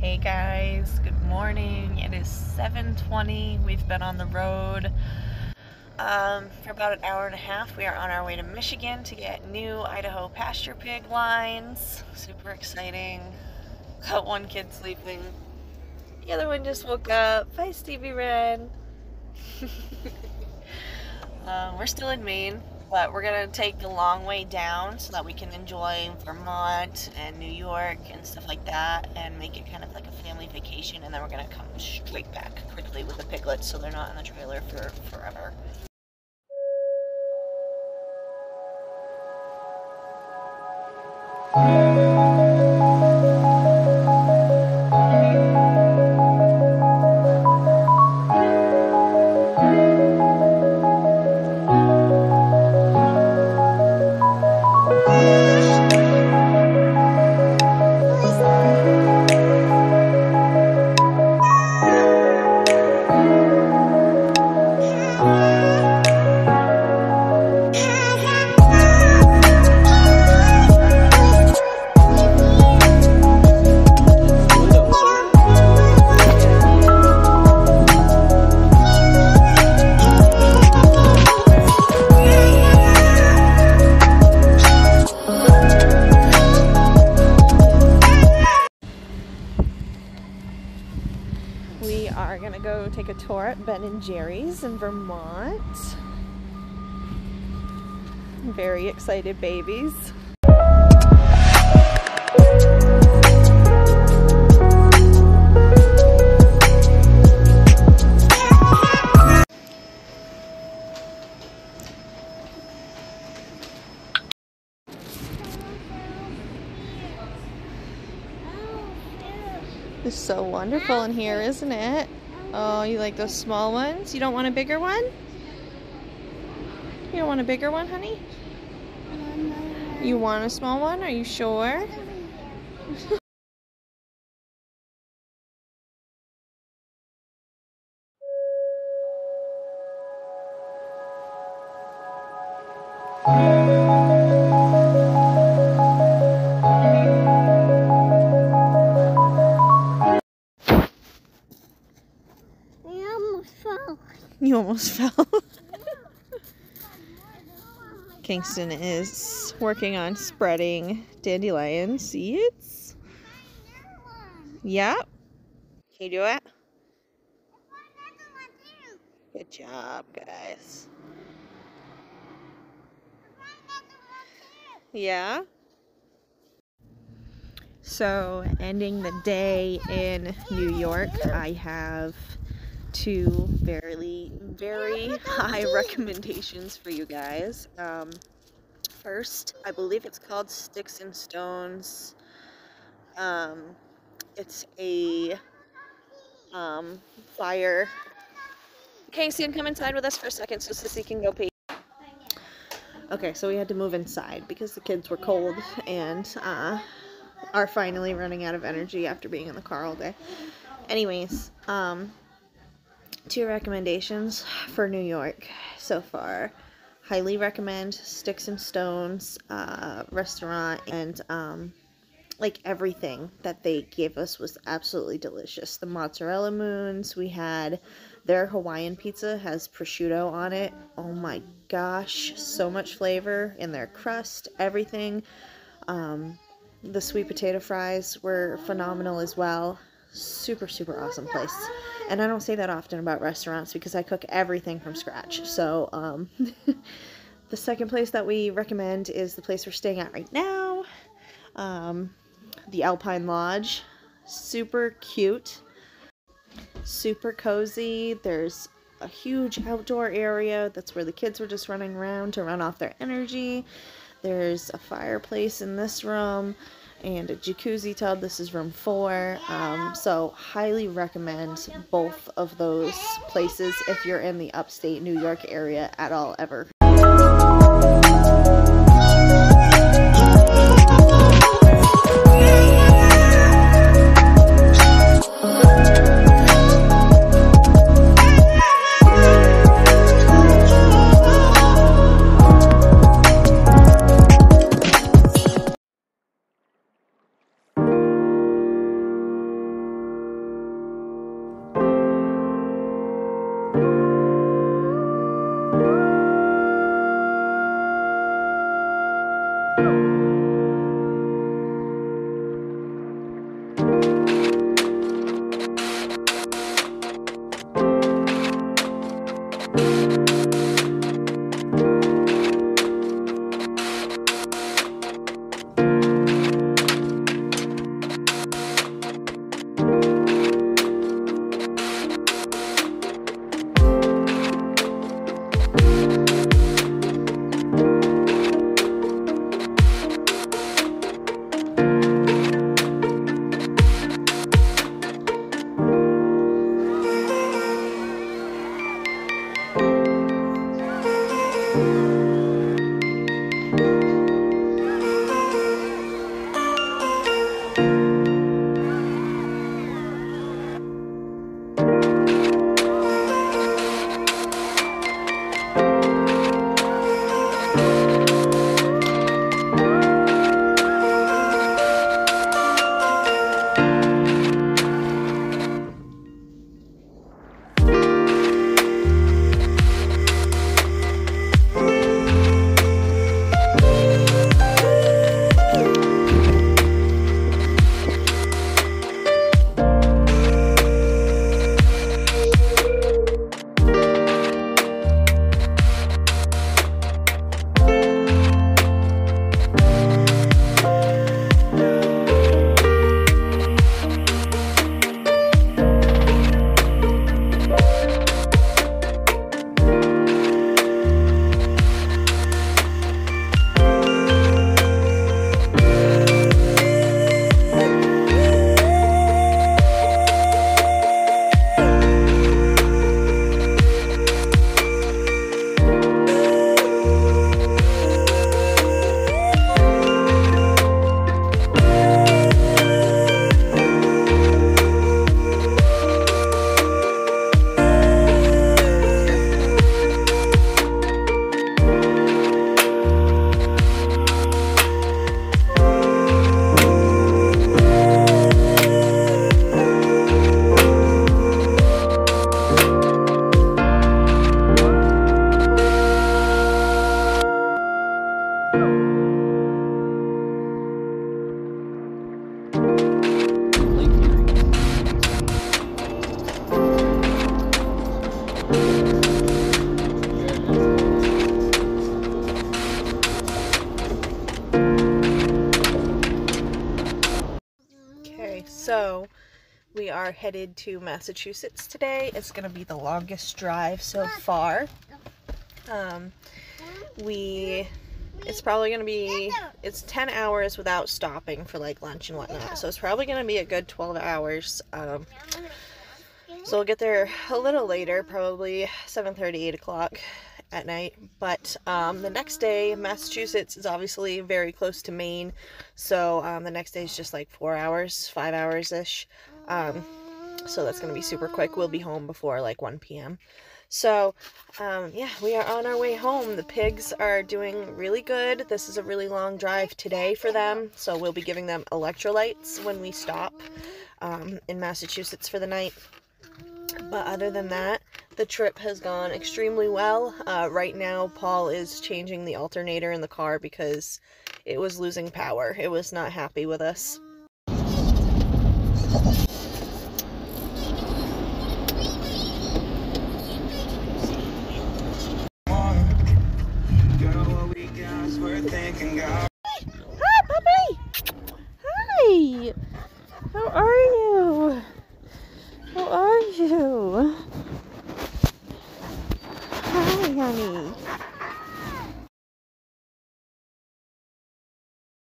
Hey guys, good morning. It is 7:20. We've been on the road um, for about an hour and a half. We are on our way to Michigan to get new Idaho pasture pig lines. Super exciting. Got one kid sleeping. The other one just woke up. Bye, Stevie Wren. um, we're still in Maine but we're gonna take the long way down so that we can enjoy Vermont and New York and stuff like that and make it kind of like a family vacation and then we're gonna come straight back quickly with the piglets so they're not in the trailer for forever. We are gonna go take a tour at Ben and Jerry's in Vermont. Very excited babies. So wonderful in here, isn't it? Oh, you like those small ones? You don't want a bigger one? You don't want a bigger one, honey? You want a small one? Are you sure? I You almost fell. Kingston is working on spreading dandelion seeds. Yep. Can you do it? Good job, guys. Yeah. So, ending the day in New York, I have two very, very high recommendations for you guys. Um, first, I believe it's called Sticks and Stones. Um, it's a um, fire. Casey, come inside with us for a second so Sissy can go pee. Okay, so we had to move inside because the kids were cold and uh, are finally running out of energy after being in the car all day. Anyways, um, two recommendations for New York so far. Highly recommend Sticks and Stones uh, restaurant and um, like everything that they gave us was absolutely delicious. The mozzarella moons we had, their Hawaiian pizza has prosciutto on it. Oh my gosh, so much flavor in their crust, everything. Um, the sweet potato fries were phenomenal as well. Super, super awesome place. And I don't say that often about restaurants because I cook everything from scratch. So, um, the second place that we recommend is the place we're staying at right now um, the Alpine Lodge. Super cute, super cozy. There's a huge outdoor area. That's where the kids were just running around to run off their energy. There's a fireplace in this room and a jacuzzi tub. This is room four. Um, so, highly recommend both of those places if you're in the upstate New York area at all, ever. So we are headed to Massachusetts today. It's going to be the longest drive so far. Um, we, it's probably going to be, it's 10 hours without stopping for like lunch and whatnot. So it's probably going to be a good 12 hours. Um, so we'll get there a little later, probably 7.30, 8 o'clock at night. But um, the next day, Massachusetts is obviously very close to Maine. So um, the next day is just like four hours, five hours-ish. Um, so that's going to be super quick. We'll be home before like 1 p.m. So, um, yeah, we are on our way home. The pigs are doing really good. This is a really long drive today for them. So we'll be giving them electrolytes when we stop um, in Massachusetts for the night. But other than that, the trip has gone extremely well. Uh, right now, Paul is changing the alternator in the car because it was losing power. It was not happy with us. Hi, puppy! Hi! How are you? How are you? Hi, honey.